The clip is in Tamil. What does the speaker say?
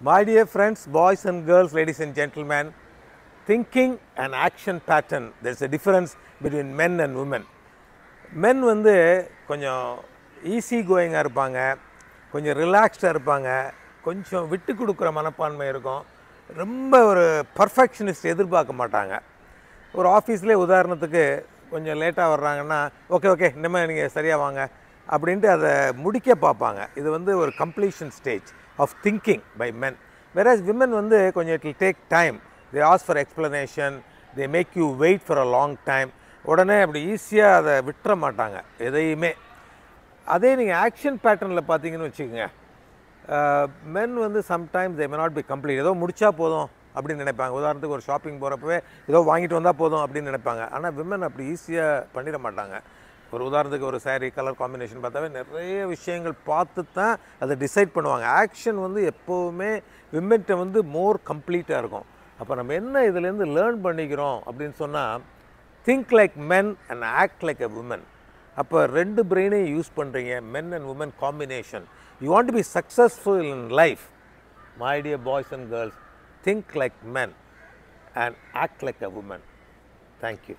My dear friends, boys and girls, ladies and gentlemen, thinking and action pattern, there's a difference between men and women. Men வந்து கொஞ்சம் ஈஸி கோயிங்காக இருப்பாங்க கொஞ்சம் ரிலாக்ஸ்டாக இருப்பாங்க கொஞ்சம் விட்டு கொடுக்குற மனப்பான்மை இருக்கும். ரொம்ப ஒரு பர்ஃபெக்ஷனிஸ்ட் எதிர்பார்க்க மாட்டாங்க. ஒரு ஆஃபீஸ்லேயே உதாரணத்துக்கு கொஞ்சம் லேட்டாக வர்றாங்கன்னா ஓகே ஓகே இனிமேல் நீங்கள் சரியாக வாங்க. அப்படின்ட்டு அதை முடிக்க பார்ப்பாங்க. இது வந்து ஒரு completion stage of thinking by men whereas women வந்து கொஞ்சம் it take time they ask for explanation they make you wait for a long time உடனே அப்படி ஈஸியாக அதை விட்டுற மாட்டாங்க எதையுமே. அதே நீங்கள் ஆக்ஷன் பேட்டர்னில் பார்த்தீங்கன்னு வச்சுக்கோங்க. மென் வந்து sometimes they may not be complete ஏதோ முடித்தா போதும் அப்படின்னு நினைப்பாங்க. உதாரணத்துக்கு ஒரு ஷாப்பிங் போகிறப்பவே ஏதோ வாங்கிட்டு வந்தால் போதும் அப்படின்னு நினைப்பாங்க. ஆனால் விமன் அப்படி ஈஸியாக பண்ணிட மாட்டாங்க. ஒரு உதாரணத்துக்கு ஒரு சாரீ கலர் காம்பினேஷன் பார்த்தாவே நிறைய விஷயங்கள் பார்த்து தான் அதை டிசைட் பண்ணுவாங்க. ஆக்ஷன் வந்து எப்போவுமே விமென்ட்டை வந்து மோர் கம்ப்ளீட்டாக இருக்கும். அப்போ நம்ம என்ன இதுலேருந்து லேர்ன் பண்ணிக்கிறோம் அப்படின்னு சொன்னால் think like men and act like a woman அப்போ ரெண்டு பிரெயினையும் யூஸ் பண்ணுறீங்க men and woman combination you want to be successful in life my dear boys and girls think like men and act like a woman thank you